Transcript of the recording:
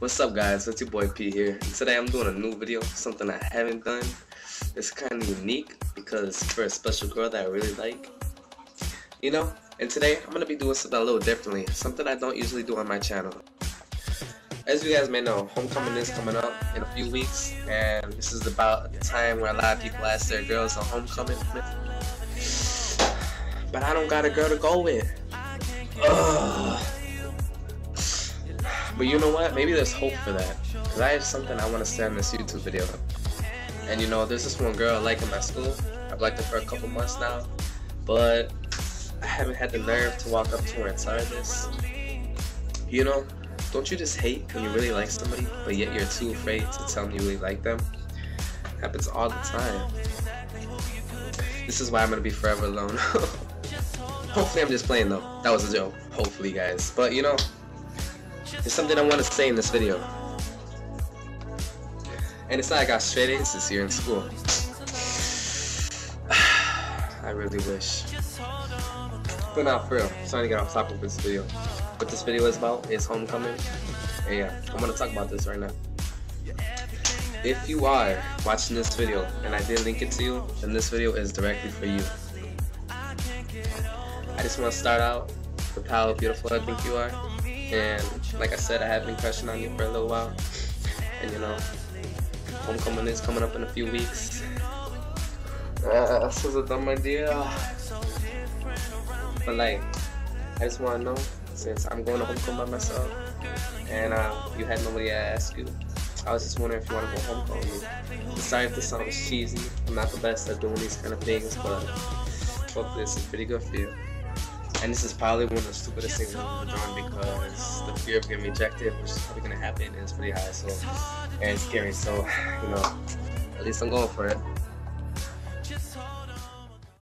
What's up guys, it's your boy Pete here. Today I'm doing a new video, something I haven't done. It's kind of unique because for a special girl that I really like. You know, and today I'm going to be doing something a little differently, something I don't usually do on my channel. As you guys may know, homecoming is coming up in a few weeks, and this is about the time where a lot of people ask their girls on homecoming. But I don't got a girl to go with. Ugh. But you know what? Maybe there's hope for that. Because I have something I want to say in this YouTube video. And you know, there's this one girl I like in my school. I've liked her for a couple months now. But I haven't had the nerve to walk up to her and tell her this. You know, don't you just hate when you really like somebody, but yet you're too afraid to tell them you really like them? happens all the time. This is why I'm gonna be forever alone. Hopefully I'm just playing though. That was a joke. Hopefully guys. But you know, there's something I want to say in this video. And it's not like I got straight A's this year in school. I really wish. But not for real. I'm trying to get off topic of this video. What this video is about is homecoming. And yeah, I'm gonna talk about this right now. If you are watching this video and I did link it to you, then this video is directly for you. I just want to start out with how beautiful I think you are. And like I said, I have been crushing on you for a little while. And you know, homecoming is coming up in a few weeks. Uh, this was a dumb idea. But like, I just want to know, since I'm going to homecoming by myself, and uh, you had nobody to ask you, I was just wondering if you want to go homecoming me. Sorry if this sounds cheesy. I'm not the best at doing these kind of things, but hopefully this is pretty good for you. And this is probably one of the stupidest things I've ever done because the fear of getting rejected, which is probably gonna happen, is pretty high. So, and it's scary. So, you know, at least I'm going for it.